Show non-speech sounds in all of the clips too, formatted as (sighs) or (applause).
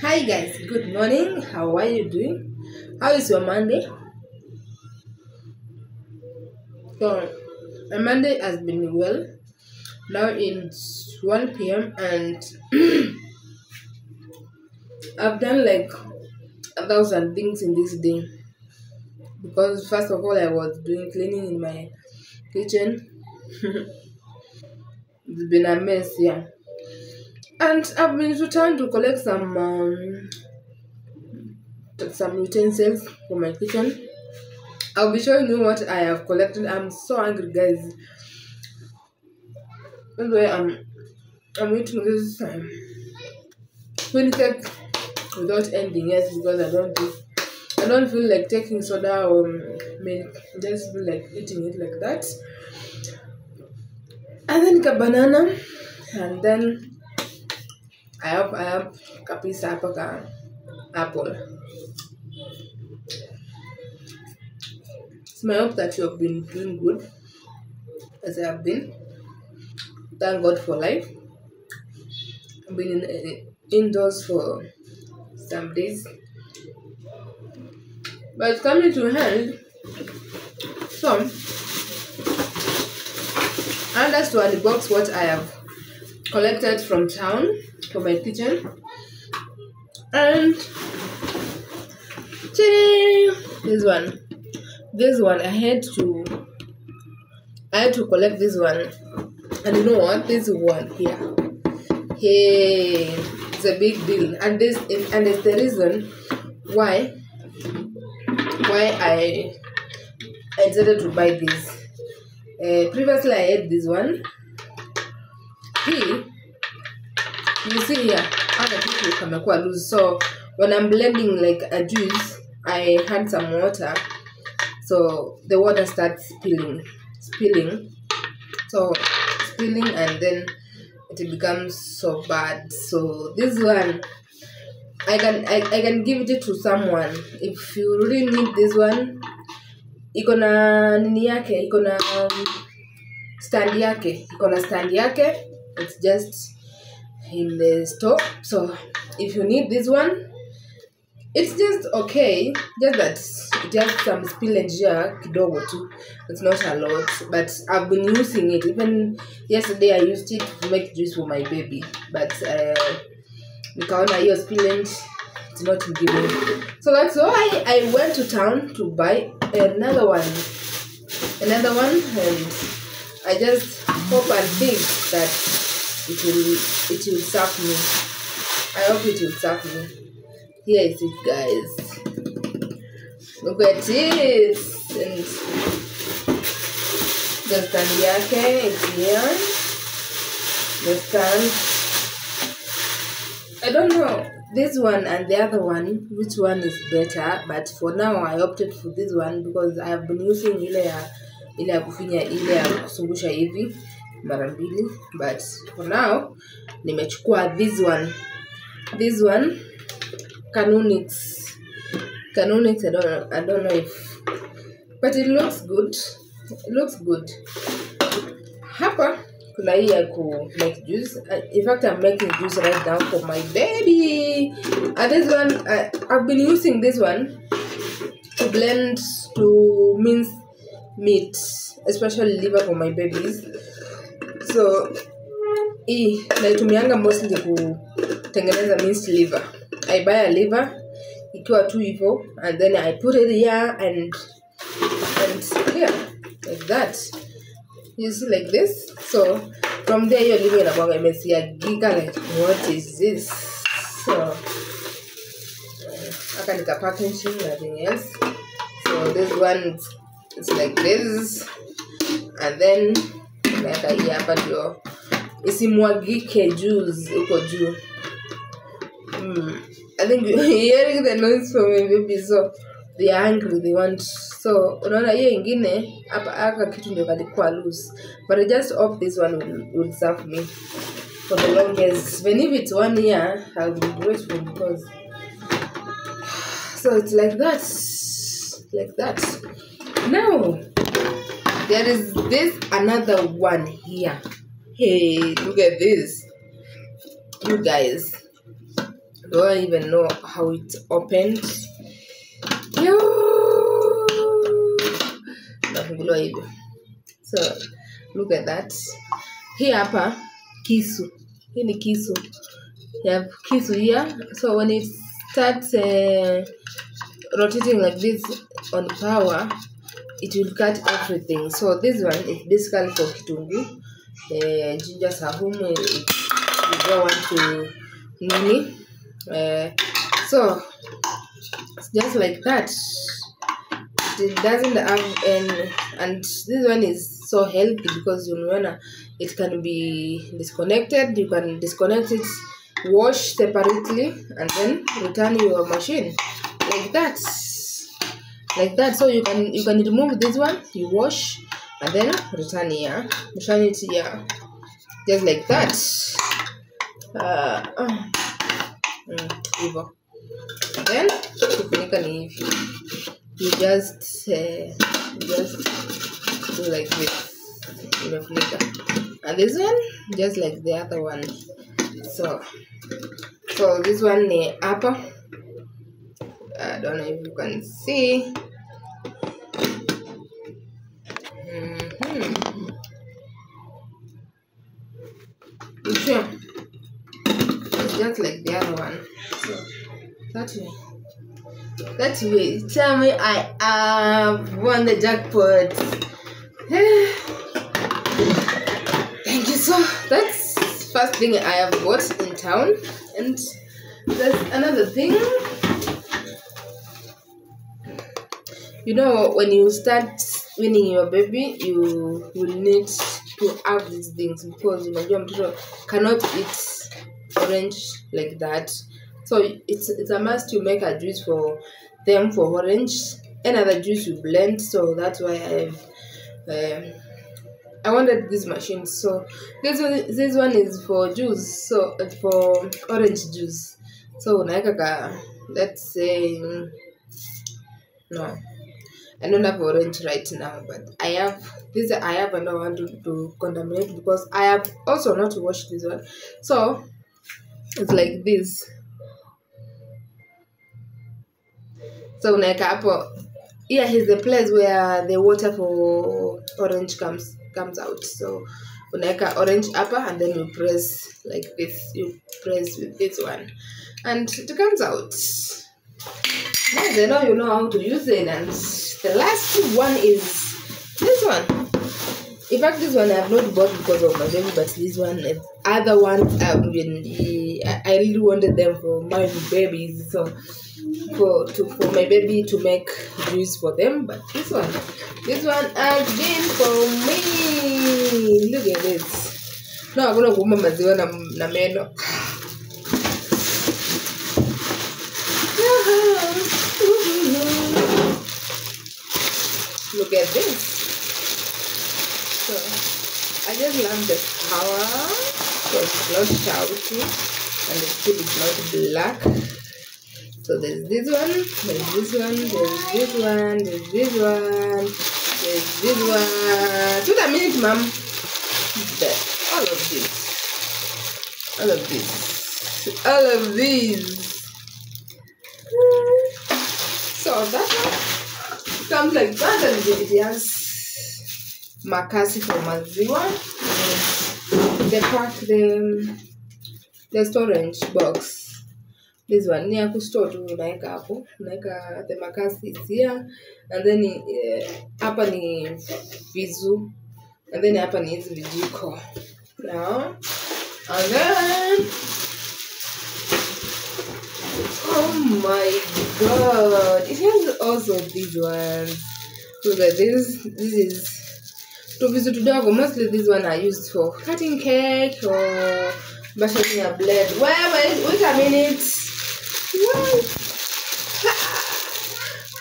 Hi guys, good morning. How are you doing? How is your Monday? So, my Monday has been well. Now it's 1 p.m. and (clears throat) I've done like a thousand things in this day. Because first of all, I was doing cleaning in my kitchen. (laughs) it's been a mess, yeah. And I've been town to collect some um, some utensils for my kitchen. I'll be showing you what I have collected. I'm so angry, guys. That's why I'm I'm eating this um, queen cake without ending yes because I don't do, I don't feel like taking soda or milk. Just feel like eating it like that. And then a banana, and then I have I have a piece of apple. So I hope that you have been doing good as I have been. Thank God for life. I've been in, eh, indoors for some days. But it's coming to hand. So, I just to unbox what I have collected from town for my kitchen. And this one. This one I had to I had to collect this one. And you know what? This one here. Hey, it's a big deal. And this and it's the reason why why I I decided to buy this. Uh, previously I had this one. Hii you see here. Other people kamekuwa loose. So when i'm blending like a juice i add some water. So the water starts spilling spilling. So spilling and then it becomes so bad. So this one i can i, I can give it to someone. If you really need this one iko na nini yake? Iko na um, stand yake? Iko na stand yake? It's just in the store. So if you need this one it's just okay. Just that has some spillage here kidogo too it's not a lot but i've been using it. Even yesterday i used it to make juice for my baby but uh, nikaona hiyo spillage it's not giving. So that's why i went to town to buy another one another one and i just hope and think that it will it will serve me. I hope it will serve me. Here is it guys. Look at this. And the stand yake is here the stand i don't know this one and the other one which one is better? But for now i opted for this one because i have been using ile ya ile ya kufinya ile ya kusungusha hivi mara mbili but for now nimechukua this one. This one canonix. Canonix I don't, i don't know if but it looks good. It looks good. Hapa kuna hii ya ku make juice. In fact i'm making juice right now for my baby. And this one I, i've been using this one to blend to mince meat especially liver for my babies so hii naitumianga mostly kutengeneza minced liver. I buy a liver ikiwa tu hivo and then i put it here and and here like that. You see like this. So from there hiyo liver inakwanga imesiagika like what is this? So aka nika packaging nothing else. So this one it's like this. And then naweka hii hapa ndio isimwagike juice huko juu. Mm. i think (laughs) hearing the noise from my baby. So they are angry they want so unaona hiyo ingine hapa aka kitu ndio kalikuwa loose. But i just hope this one will, will serve me for the longest. Even if it's one year i'll be grateful because (sighs) so it's like that. Like that. Now there is this another one here. Hey look at this. You guys don't even know how it opened. Hivyo so look at that. Hii hapa kisu. Hii ni kisu. You have kisu here. So when it starts uh, rotating like this on power it will cut everything. So this one is basically for kitungu. Uh, ginger sahumu it, you don't want to nini. Uh, so it's just like that. It doesn't have any and this one is so healthy because unaona it can be disconnected. You can disconnect it wash separately and then return your machine. Like that like that. So you can you can remove this one you wash and then return here. Return it here. Just like that. Uh, uh, mm, then you just uh, just do like this. And this one just like the other one. So so this one ni hapa I don't know if you can see. Mm-hmm. You sure? It's just like the other one. So that way. That way. Tell me I have won the jackpot. (sighs) Thank you so that's first thing I have bought in town. And there's another thing. You know when you start winning your baby you will need to have these things because unajua mtoto cannot eat orange like that. So it's it's a must to make a juice for them for orange any other juice you blend. So that's why i've um, i wanted this machine. So this one this one is for juice. So for orange juice. So unaweka let's say no I don't have orange right now, but I have this. I have I want to, to contaminate because I have also not washed this one. So it's like this. So unaweka hapo. Here is the place where the water for orange comes comes out. So unaweka orange hapa and then you press like this. You press with this one, and it comes out. Now they know you know how to use it, and the last one is this one. In fact, this one I have not bought because of my baby, but this one, and other ones I've been. I really wanted them for my babies, so for to for my baby to make juice for them. But this one, this one been for me. Look at this. No, hakuna kuuma maziwa na, na meno. At this. So I just love the power. So it's not shouty and the food is not black. So there's this one, there's this one, there's this one, there's this one, there's this one. Just a minute, ma'am. There. All of this. All of this. All of these. So that's one comes like that and it has makasi for maziwa the pack the the storage box this one ni ya kustore tu unaweka hapo unaweka the makasi here and then eh, hapa ni vizu and then hapa ni hizi vijiko now and then Oh my god! It has also these ones. Look at this. This is to visit tudogo. Mostly these one are used for cutting cake or buttering a blade. Wait, wait, wait a minute. Wait.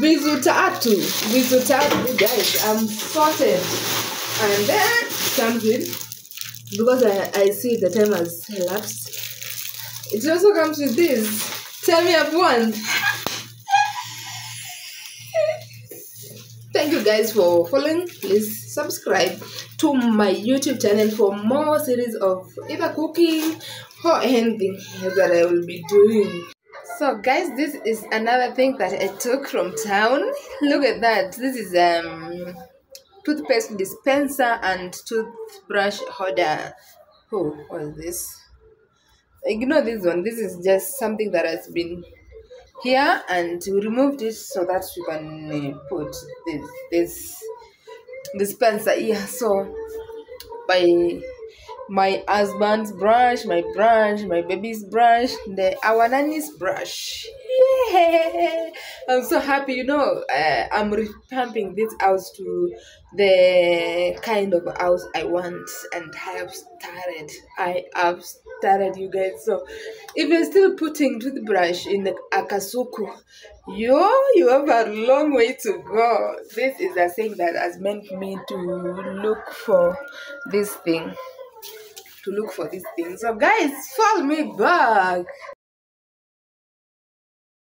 Vizu tatu. Vizu tatu, guys. I'm sorted. And then comes with because I, I see the time has elapsed. It also comes with this. Tell me I've won. Guys for following. Please subscribe to my YouTube channel for more series of either cooking or anything that I will be doing. So guys, this is another thing that I took from town. Look at that. This is um toothpaste dispenser and toothbrush holder. Oh, what is this? Ignore this one. This is just something that has been here and we removed it so that we can uh, put this this dispenser here. So by my husband's brush, my brush, my baby's brush, the our nanny's brush. I'm so happy. You know, uh, I'm revamping this house to the kind of house I want, and I have started. I have started, you guys. So, if you're still putting toothbrush in the akasuku, you you have a long way to go. This is a thing that has meant me to look for this thing to look for this thing. So guys, follow me back.